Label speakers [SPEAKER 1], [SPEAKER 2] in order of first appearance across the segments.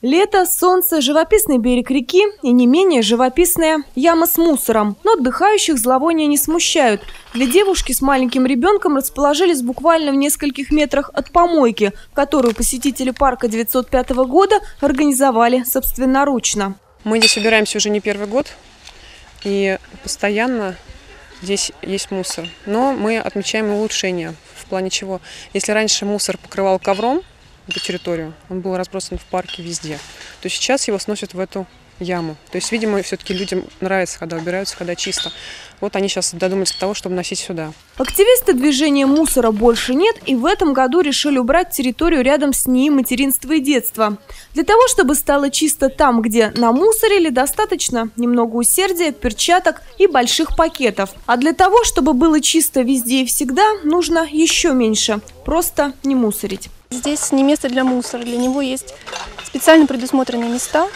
[SPEAKER 1] Лето, солнце, живописный берег реки и не менее живописная яма с мусором. Но отдыхающих зловония не смущают. Две девушки с маленьким ребенком расположились буквально в нескольких метрах от помойки, которую посетители парка 905 года организовали собственноручно.
[SPEAKER 2] Мы здесь убираемся уже не первый год, и постоянно здесь есть мусор. Но мы отмечаем улучшения. В плане чего? Если раньше мусор покрывал ковром, эту территорию. Он был разбросан в парке везде. То сейчас его сносят в эту яму. То есть, видимо, все-таки людям нравится, когда убираются, когда чисто. Вот они сейчас додумались до того, чтобы носить сюда.
[SPEAKER 1] Активисты движения «Мусора больше нет» и в этом году решили убрать территорию рядом с ней материнства и детства. Для того, чтобы стало чисто там, где намусорили, достаточно немного усердия, перчаток и больших пакетов. А для того, чтобы было чисто везде и всегда, нужно еще меньше. Просто не мусорить.
[SPEAKER 3] Здесь не место для мусора, для него есть специально предусмотренные места.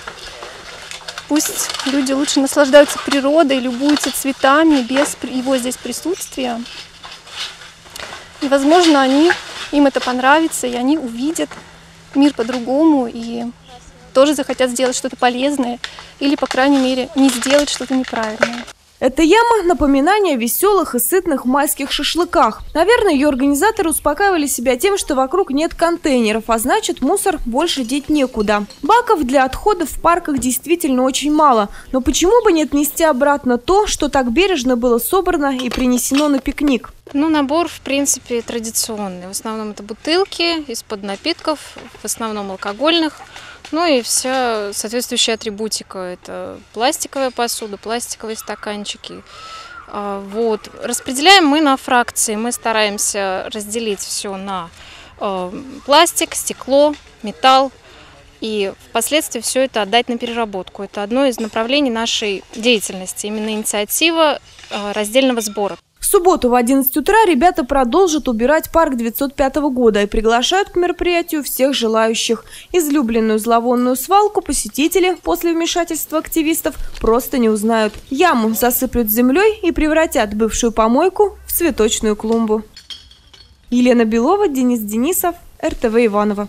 [SPEAKER 3] Пусть люди лучше наслаждаются природой, любуются цветами без его здесь присутствия. И, возможно, они, им это понравится, и они увидят мир по-другому и тоже захотят сделать что-то полезное или, по крайней мере, не сделать что-то неправильное.
[SPEAKER 1] Эта яма – напоминание о веселых и сытных майских шашлыках. Наверное, ее организаторы успокаивали себя тем, что вокруг нет контейнеров, а значит мусор больше деть некуда. Баков для отходов в парках действительно очень мало. Но почему бы не отнести обратно то, что так бережно было собрано и принесено на пикник?
[SPEAKER 4] Ну, набор, в принципе, традиционный. В основном это бутылки из-под напитков, в основном алкогольных. Ну и вся соответствующая атрибутика. Это пластиковая посуда, пластиковые стаканчики. А, вот. Распределяем мы на фракции. Мы стараемся разделить все на а, пластик, стекло, металл. И впоследствии все это отдать на переработку. Это одно из направлений нашей деятельности, именно инициатива а, раздельного сбора
[SPEAKER 1] субботу в 11 утра ребята продолжат убирать парк 905 года и приглашают к мероприятию всех желающих. Излюбленную зловонную свалку посетители после вмешательства активистов просто не узнают. Яму засыплют землей и превратят бывшую помойку в цветочную клумбу. Елена Белова, Денис Денисов, РТВ Иванова.